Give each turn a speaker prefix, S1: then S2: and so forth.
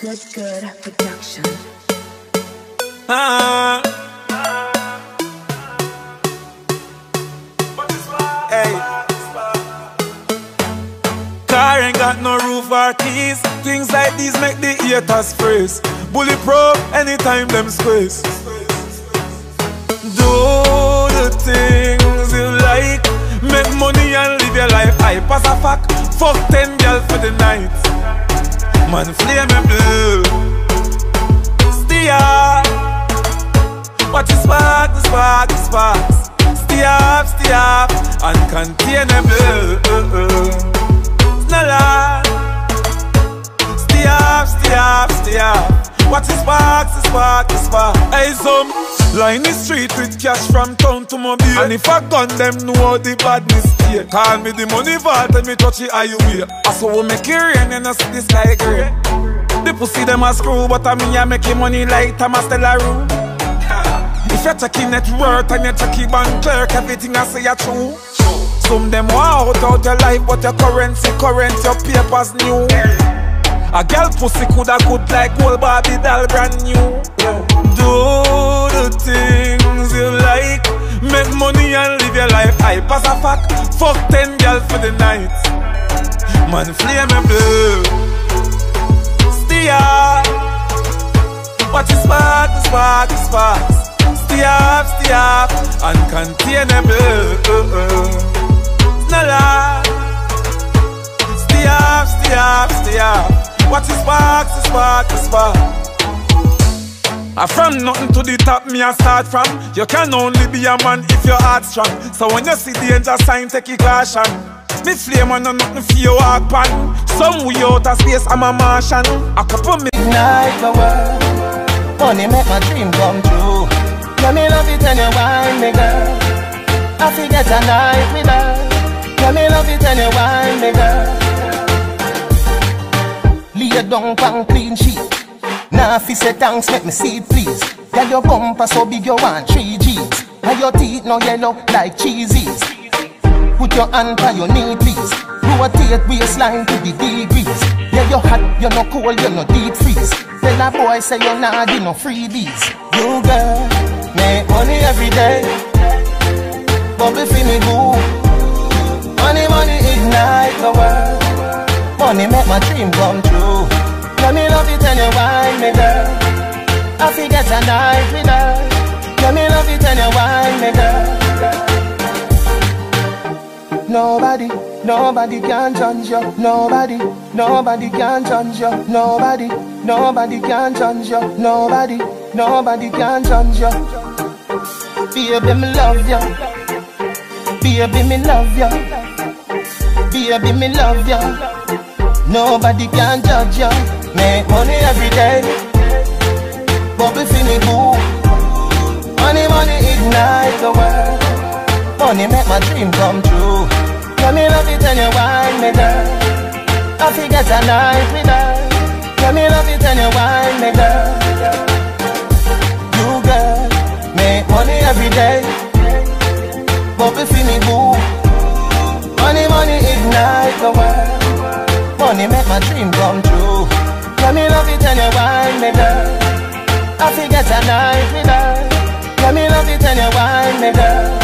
S1: Good, good production.
S2: Ah. Hey. Car ain't got no roof or keys. Things like these make the haters freeze. Bulletproof anytime them squeeze. Do the things you like. Make money and live your life. I pass a fuck. Fuck ten girls for the night. Man, flame me blue. Steer. Watch the spark, the spark, the sparks. Stay up, stay up, uncontainable. Lie. Stay up, stay up, stay up. Watch the sparks, the spark, the spark. Hey, some line the street with cash from town to mobile. And if I gun them, know the badness stay. Call me the money vault and me touch it highway. I saw we make it rain and I see the sky gray. The pussy them a screw, but I me I making money like Thomas Room. If you're checking net worth and you're checking bank clerk, everything I say you true. Some them want out out your life, but your currency current, your papers new. A girl pussy coulda good like old Barbie doll brand new. Do things you like, make money and live your life. I pass a fuck, fuck ten girls for the night. Man, flame and blue. Steer. Watch the spark, the spark, the sparks. Stay up, stay up, uncontainable. Lie. Stay up, stay up, stay up. Watch the spark, the spark, the spark. I from nothing to the top, me I start from. You can only be a man if your heart strong. So when you see the danger sign, take it caution. Me flame and nothing for you walk pan. Some way out of space, I'm a Martian. A couple me
S3: my world Money make my dream come true Yeah, me love it and you wine me girl I forget a night with her Yeah, me love it and you wine me girl Lay down pan clean sheet Now if you say thanks, make me see it please Yeah, your bumper so big you want three G's And your teeth no yellow like cheesies Put your hand on your knee, please. Rotate waistline to the degrees. Yeah, you hot, you no cold, you no deep freeze. Tell a boy say you nah give no freebies. You girl, make money every day. Bubble for me boo. Money, money ignite the world. Money make my dream come true. Love you wine me, girl. I forget a night with her. Let me love it and you wine me, girl. Nobody, nobody can judge you. Nobody, nobody can judge you. Nobody, nobody can judge you. Nobody, nobody can judge you. Baby, me love you. Baby, me love you. Baby, me love you. Nobody can judge you. Make money every day. Bubble finny boo. Money, money ignite the world. Money make my dream come true. Yeah, me love it and you wine me girl. I forget a night with her. Yeah, me love it and you wine me girl. You girl, make money every day. Bubble finny boo. Money, money ignite the world. Money make my dream come true. I forget a night with her. Yeah, me love it and you wine me girl.